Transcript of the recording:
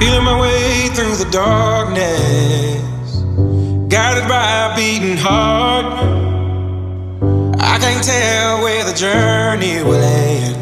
Feeling my way through the darkness, guided by a beating heart. I can't tell where the journey will end.